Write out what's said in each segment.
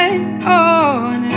Oh. on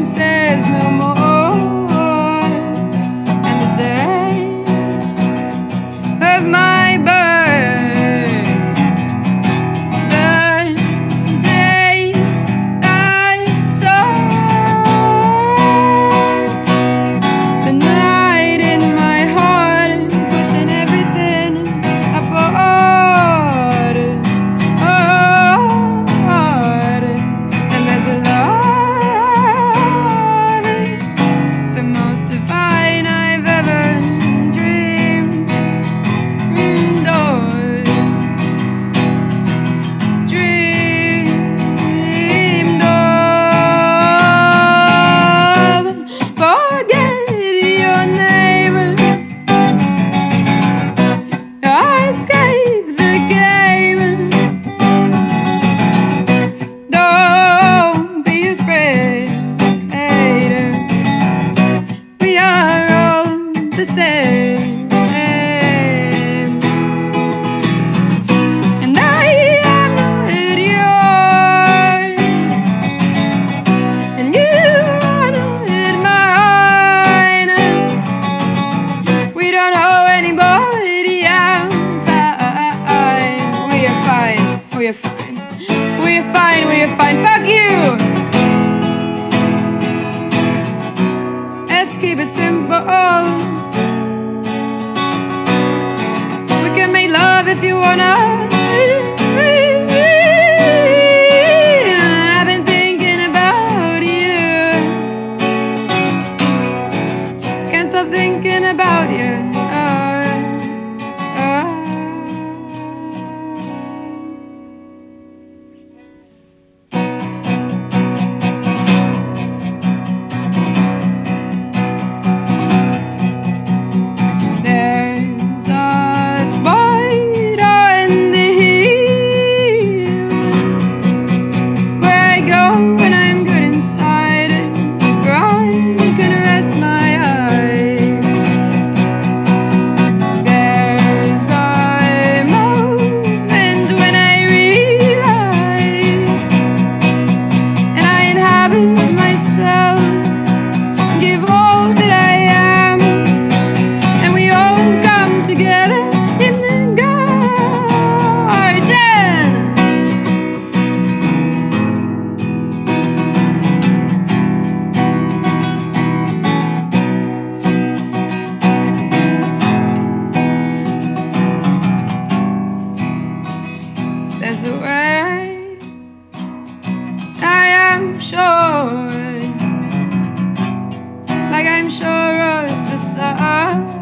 my dancing. We can make love if you wanna. I've been thinking about you. Can't stop thinking about you. sure, like I'm sure of the sun.